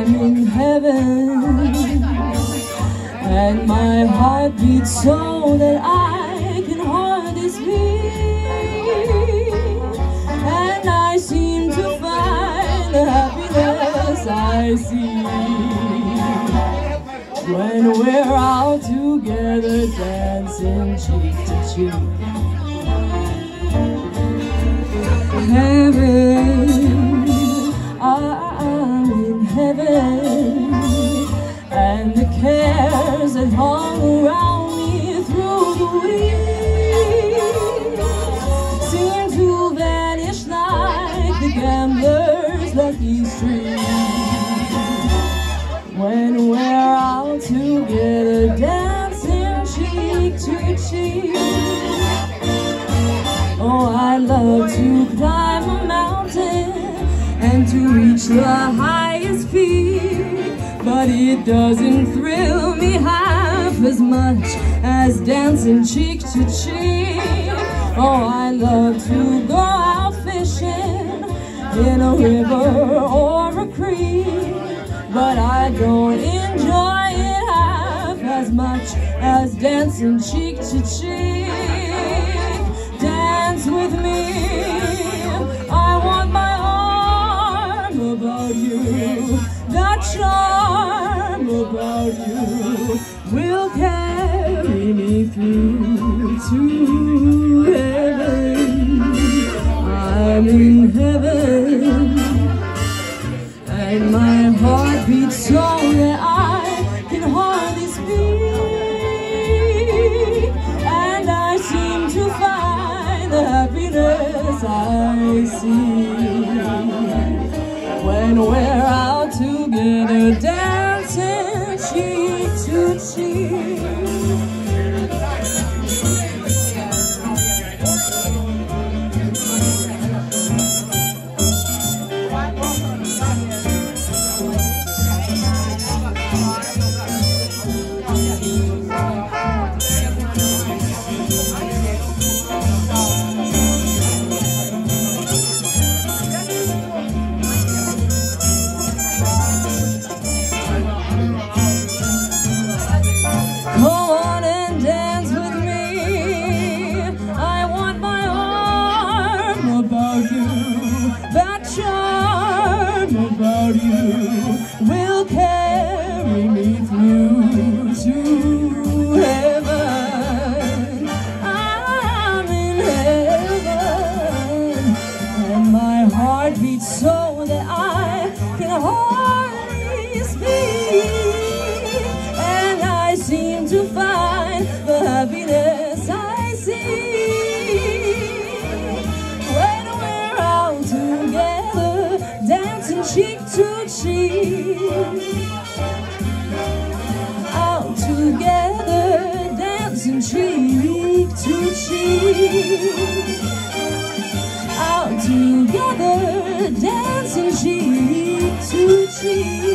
I'm in heaven. And my heart beats so that I can hardly speak. And I seem to find the happiness I see When we're all together dancing cheek to cheek gambler's lucky streak When we're all together dancing cheek to cheek Oh, I love to climb a mountain and to reach the highest peak. But it doesn't thrill me half as much as dancing cheek to cheek. Oh, I love to a river or a creek. But I don't enjoy it half as much as dancing cheek to cheek dance with me. I want my arm about you. That charm about you will carry me through to beats so that I can hardly speak, and I seem to find the happiness I see when we're out together dancing cheek to cheek. Charm about you. Will carry cheek to cheek. Out together, dancing cheek to cheek. Out together, dancing cheek to cheek.